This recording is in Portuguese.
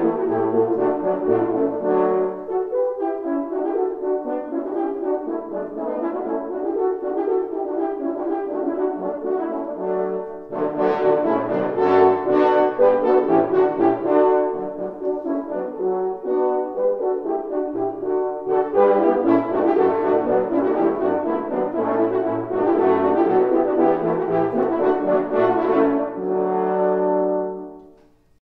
Música